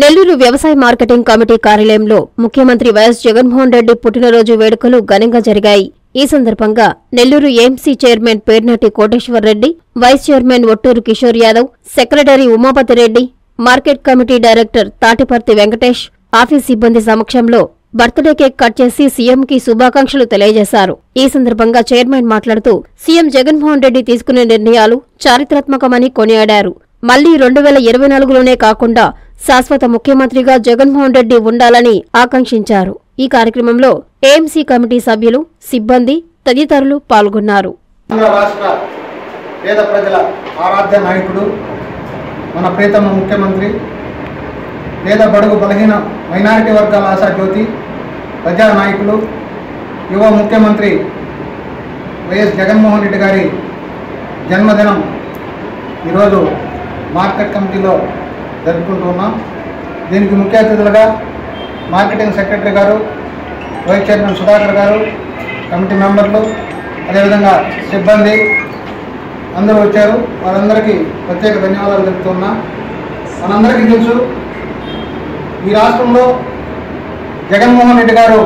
నెల్లూరు వ్యవసాయ marketing committee కార్యాలయంలో ముఖ్యమంత్రి వైఎస్ జగన్మోహన్ రెడ్డి పుట్టినరోజు వేడుకలు ఘనంగా జరిగాయి. ఈ సందర్భంగా Nellore AMC chairman Pernati Koteshwar Reddy vice chairman Ottur Kishore Yadav secretary Umapathi Reddy market committee director Tatiparthi Venkatesh office సిబ్బంది సమక్షంలో బర్త్డే కేక్ కట్ చేసి సీఎంకి శుభాకాంక్షలు తెలియజేశారు. ఈ సందర్భంగా చైర్మన్ మాట్లాడుతూ సీఎం జగన్మోహన్ రెడ్డి తీసుకునే నిర్ణయాలు చారిత్రాత్మకమని కొనియాడారు. మళ్ళీ రెండు వేల ఇరవై నాలుగులోనే కాకుండా శాశ్వత ముఖ్యమంత్రిగా జగన్మోహన్ రెడ్డి ఉండాలని ఆకాంక్షించారు. ఈ కార్యక్రమంలో ఏఎంసీ కమిటీ సభ్యులు సిబ్బంది తదితరులు పాల్గొన్నారు. పేద ప్రజల ఆరాధ్య నాయకుడు మన ప్రీతమ ముఖ్యమంత్రి పేద బడుగు బలహీన మైనారిటీ వర్గాల ఆశా జ్యోతి ప్రజా నాయకులు యువ ముఖ్యమంత్రి వైఎస్ జగన్మోహన్ రెడ్డి గారి జన్మదినం ఈరోజు మార్కెట్ కమిటీలో జరుపుకుంటూ ఉన్నాం దీనికి ముఖ్య అతిథులుగా మార్కెటింగ్ సెక్రటరీ గారు వైస్ చైర్మన్ సుధాకర్ గారు కమిటీ మెంబర్లు అదేవిధంగా సిబ్బంది అందరూ వచ్చారు. వారందరికీ ప్రత్యేక ధన్యవాదాలు తెలుపుతున్నా. మనందరికీ తెలుసు ఈ రాష్ట్రంలో జగన్మోహన్ రెడ్డి గారు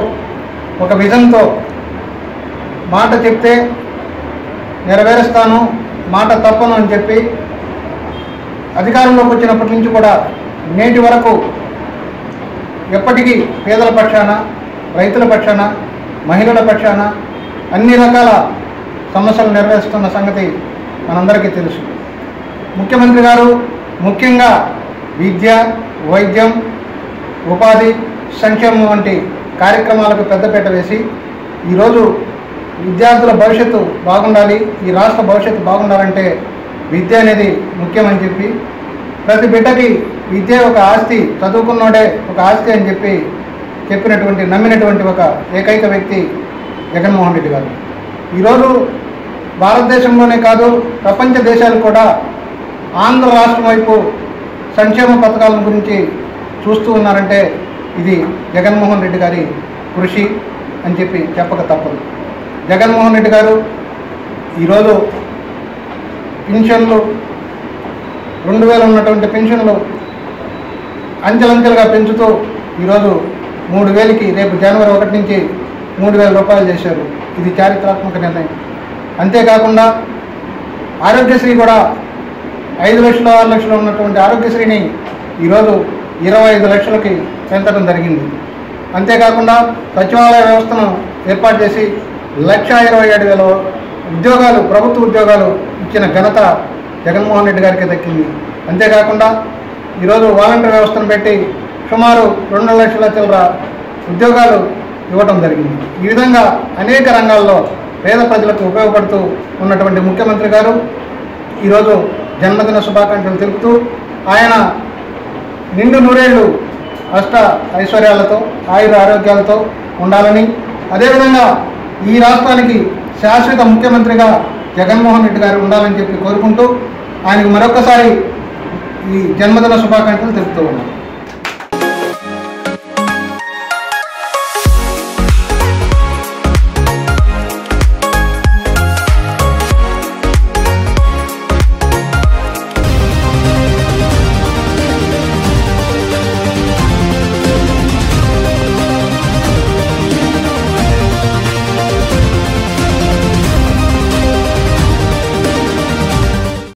ఒక విజన్తో మాట చెప్తే నెరవేరుస్తాను మాట తప్పను అని చెప్పి అధికారంలోకి వచ్చినప్పటి నుంచి కూడా నేటి వరకు ఎప్పటికీ పేదల పక్షాన రైతుల పక్షాన మహిళల పక్షాన అన్ని రకాల సమస్యలు నెరవేరుస్తున్న సంగతి మనందరికీ తెలుసు. ముఖ్యమంత్రి గారు ముఖ్యంగా విద్య వైద్యం ఉపాధి సంక్షేమం వంటి కార్యక్రమాలకు పెద్దపీట వేసి ఈరోజు విద్యార్థుల భవిష్యత్తు బాగుండాలి ఈ రాష్ట్ర భవిష్యత్తు బాగుండాలంటే విద్య అనేది ముఖ్యమని చెప్పి ప్రతి బిడ్డకి విద్య ఒక ఆస్తి చదువుకున్నోడే ఒక ఆస్తి అని చెప్పి చెప్పినటువంటి నమ్మినటువంటి ఒక ఏకైక వ్యక్తి జగన్మోహన్ రెడ్డి గారు. ఈరోజు భారతదేశంలోనే కాదు ప్రపంచ దేశాలు కూడా ఆంధ్ర రాష్ట్రం వైపు సంక్షేమ పథకాల గురించి చూస్తూ ఉన్నారంటే ఇది జగన్మోహన్ రెడ్డి గారి కృషి అని చెప్పి చెప్పక తప్పదు. జగన్మోహన్ రెడ్డి గారు ఈరోజు పెన్షన్లు రెండు వేలు ఉన్నటువంటి పెన్షన్లు అంచెలంచెలుగా పెంచుతూ ఈరోజు మూడు వేలకి రేపు జనవరి ఒకటి నుంచి మూడు వేల రూపాయలు చేశారు. ఇది చారిత్రాత్మక నిర్ణయం. అంతేకాకుండా ఆరోగ్యశ్రీ కూడా ఐదు లక్షలు ఆరు లక్షలు ఉన్నటువంటి ఆరోగ్యశ్రీని ఈరోజు ఇరవై ఐదు లక్షలకి పెంచడం జరిగింది. అంతేకాకుండా సచివాలయ వ్యవస్థను ఏర్పాటు చేసి లక్ష ఇరవై ఏడు వేల ఉద్యోగాలు ప్రభుత్వ ఉద్యోగాలు ఇచ్చిన ఘనత జగన్మోహన్ రెడ్డి గారికి దక్కింది. అంతేకాకుండా ఈరోజు వాలంటీర్ వ్యవస్థను పెట్టి సుమారు రెండు లక్షల చిల్లర ఉద్యోగాలు ఇవ్వటం జరిగింది. ఈ విధంగా అనేక రంగాల్లో పేద ప్రజలకు ఉపయోగపడుతూ ఉన్నటువంటి ముఖ్యమంత్రి గారు ఈరోజు జన్మదిన శుభాకాంక్షలు తెలుపుతూ ఆయన నిండు నూరేళ్ళు అష్ట ఐశ్వర్యాలతో ఆయుర ఆరోగ్యాలతో ఉండాలని అదేవిధంగా ఈ రాష్ట్రానికి శాశ్వత ముఖ్యమంత్రిగా జగన్మోహన్ రెడ్డి గారు ఉండాలని చెప్పి కోరుకుంటూ ఆయనకు మరొకసారి ఈ జన్మదిన శుభాకాంక్షలు తెలుపుతూ ఉన్నాను